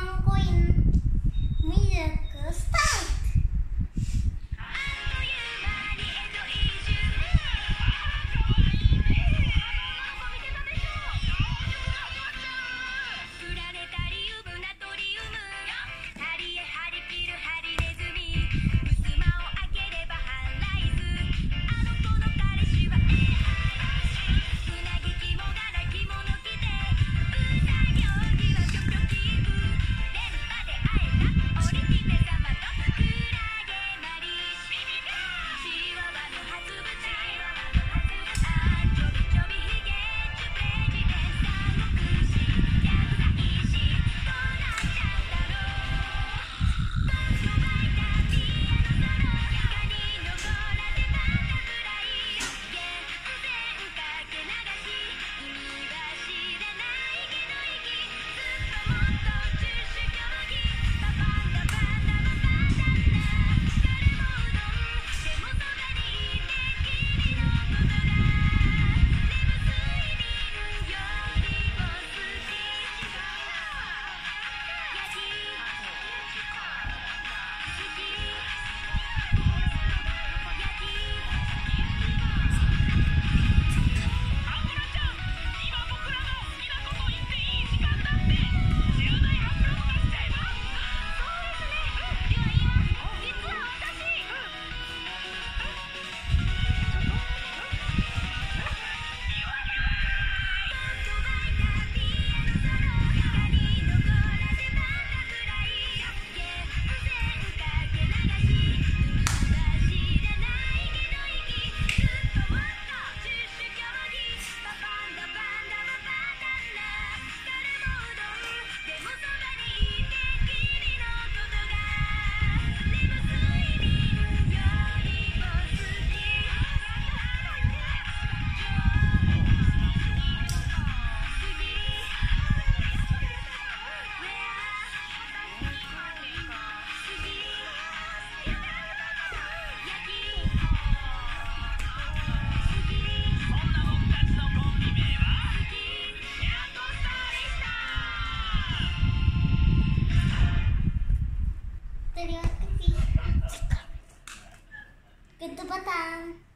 I'm going. Petang.